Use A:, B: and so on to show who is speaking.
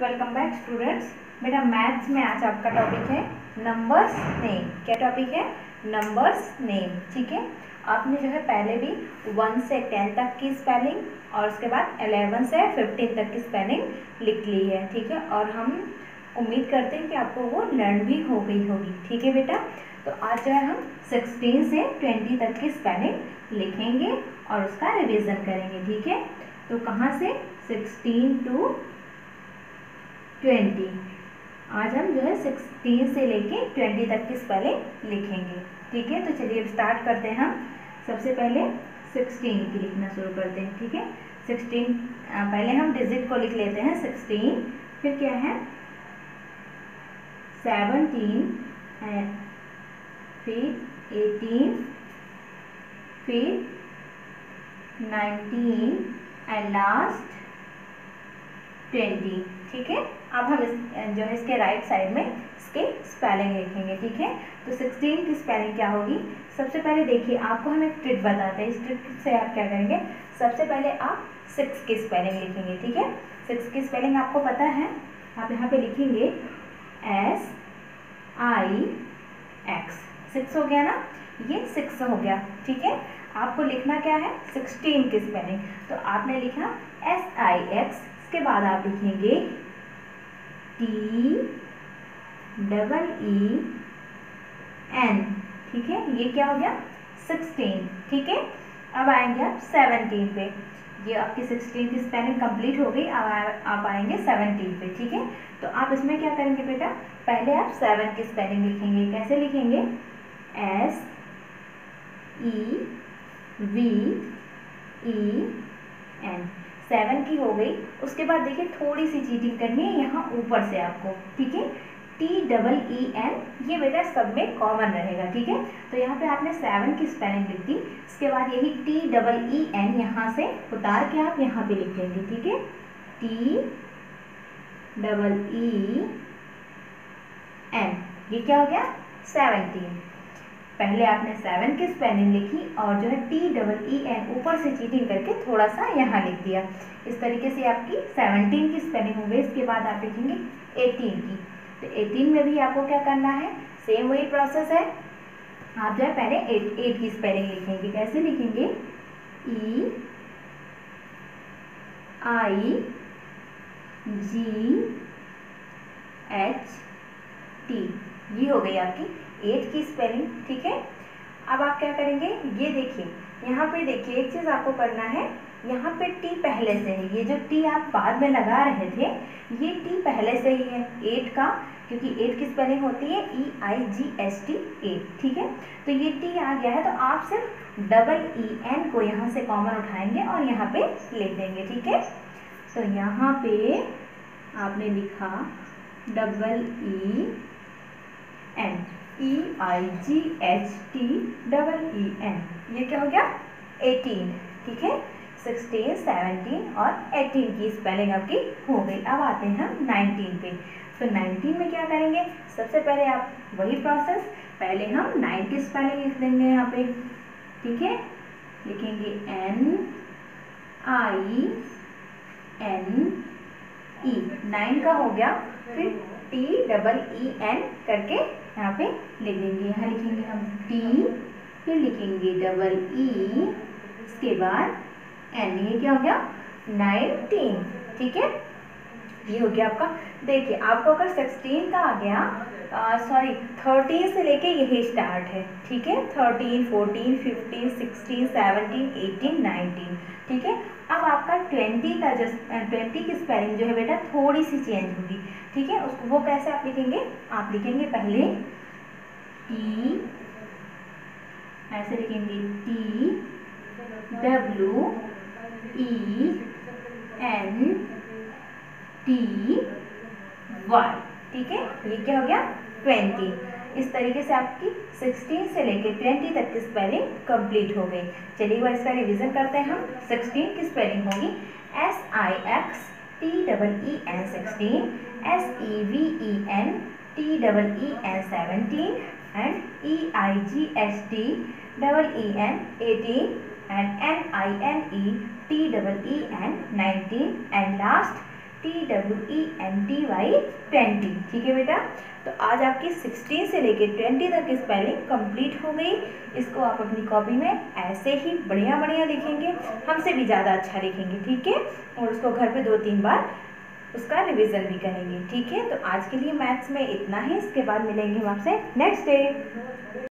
A: Welcome back students मेरा maths में आज आपका टॉपिक है नंबर्स नेम क्या टॉपिक है? नंबर्स नेम ठीक है? आपने जो है पहले भी वन से टेन तक की स्पेलिंग और उसके बाद एलेवन से फिफ्टीन तक की स्पेलिंग लिख ली है, ठीक है? और हम उम्मीद करते हैं कि आपको वो लर्न भी हो गई होगी, ठीक है बेटा? तो आज जो है हम सिक्सटीन से ट्वेंटी तक की स्पेलिंग लिखेंगे और उसका रिवीजन करेंगे, ठीक है? तो कहाँ से? Sixteen to twenty. आज हम जो है सिक्सटीन से लेके ट्वेंटी तक की स्पेलिंग लिखेंगे। ठीक है? तो चलिए स्टार्ट करते हैं हम। सबसे पहले सिक्सटीन की लिखना शुरू करते हैं। ठीक है? सिक्सटीन पहले हम डिजिट को लिख लेते हैं, सिक्सटीन। फिर क्या है? सेवनटीन फिर एटीन, फिर नाइनटीन एंड लास्ट ट्वेंटी। ठीक है? अब हम इस, जो है इसके राइट साइड में इसके स्पेलिंग लिखेंगे, ठीक है? तो सिक्सटीन की स्पेलिंग क्या होगी? सबसे पहले देखिए, आपको हम एक ट्रिक बताते हैं। इस ट्रिक से आप क्या करेंगे? सबसे पहले आप सिक्स की स्पेलिंग लिखेंगे, ठीक है? सिक्स की स्पेलिंग आपको पता है? आप यहाँ पे लिखेंगे एस आई एक्स सिक्स हो गया ना? ये सिक्स हो गया, ठीक है? आपको लिखना क्या है? सिक्सटीन की स्पेलिंग तो आपने लिखा एस आई एक्स इसके बाद आप लिखेंगे टी डबल ई एन ठीक है? ये क्या हो गया? सिक्सटीन ठीक है? अब आएँगे आप सेवनटीन पे। ये आपकी सिक्सटीन की स्पेलिंग कंप्लीट हो गई, अब आप आएँगे सेवनटीन पे, ठीक है? तो आप इसमें क्या करेंगे बेटा? पहले आप सेवन की स्पेलिंग लिखेंगे। कैसे लिखेंगे? S E V E N seven की हो गई। उसके बाद देखिए थोड़ी सी चीटिंग करनी है यहाँ ऊपर से आपको, ठीक है? टी डबल ई एन ये बेटा सब में कॉमन रहेगा, ठीक है? तो यहाँ पे आपने सेवन की स्पेलिंग लिख दी। इसके बाद यही टी डबल ई एन यहाँ से उतार के आप यहाँ पे लिख देंगे ठीक है? टी डबल ई एन ये क्या हो गया? सेवनटीन पहले आपने सेवन की स्पेलिंग लिखी और जो है टी डबल ई एन ऊपर से चीटिंग करके थोड़ा सा यहाँ लिख दिया। इस तरीके से आपकी सेवनटीन की स्पेलिंग हो गई इसके बाद आप लिखेंगे एटीन की। तो एटीन में भी आपको क्या करना है? सेम वही प्रोसेस है। आप जो है पहले एट एट की स्पेलिंग लिखेंगे। कैसे लिखेंगे? ई आई जी एच टी ये हो गई आपकी एट की स्पेलिंग ठीक है? अब आप क्या करेंगे? ये देखिए, यहाँ पे देखिए, एक चीज़ आपको करना है। यहाँ पे टी पहले से है। ये जो टी आप बाद में लगा रहे थे, ये टी पहले से ही है एट का, क्योंकि एट की स्पेलिंग होती है E I G S T eight ठीक है? तो ये टी आ गया है तो आप सिर्फ़ डबल ई एन को यहाँ से कॉमन उठाएँगे और यहाँ पे ले देंगे, ठीक है? तो यहाँ पे आपने लिखा double E N E I G H T double E N ये क्या हो गया? एटीन ठीक है? सिक्सटीन सेवनटीन और एटीन की स्पेलिंग आपकी हो गई। अब आते हैं हम नाइनटीन पे। तो नाइनटीन में क्या करेंगे? सबसे पहले आप वही प्रोसेस पहले हम नाइन की स्पेलिंग लिख देंगे यहाँ पे। ठीक है? लिखेंगे N I N E nine का हो गया, फिर टी डबल ई एन करके यहाँ पे लिख देंगे यहाँ लिखेंगे हम टी फिर लिखेंगे डबल ई इसके बाद एन ये क्या हो गया? नाइनटीन ठीक है? ये हो गया आपका। देखिए, आपको अगर सिक्सटीन का आ गया सॉरी थर्टीन से लेके यही स्टार्ट है, ठीक है? Thirteen fourteen fifteen sixteen seventeen eighteen nineteen ठीक है? ट्वेंटी का जो ट्वेंटी की स्पेलिंग जो है बेटा थोड़ी सी चेंज होगी। ठीक है? उसको वो कैसे आप लिखेंगे? आप लिखेंगे पहले टी ऐसे लिखेंगे T W E N T Y ठीक है? ये क्या हो गया? ट्वेंटी इस तरीके से आपकी 16 से लेके 20 तक की स्पेलिंग कंप्लीट हो गई। चलिए वो इसका रिवीजन करते हैं हम। 16 की स्पेलिंग होगी S I X T double E N sixteen S E V E N T double E N seventeen and E I G S T double E N eighteen and N I N E T double E N 19 and last T W E N T Y twenty ठीक है बेटा? तो आज आपकी sixteen से लेके twenty तक की स्पेलिंग कंप्लीट हो गई। इसको आप अपनी कॉपी में ऐसे ही बढ़िया बढ़िया लिखेंगे। हमसे भी ज़्यादा अच्छा लिखेंगे, ठीक है? और उसको घर पे दो तीन बार उसका रिवीजन भी करेंगे, ठीक है? तो आज के लिए मैथ्स में इतना ही। इसके बाद मिलेंगे हम आपसे नेक्स्ट डे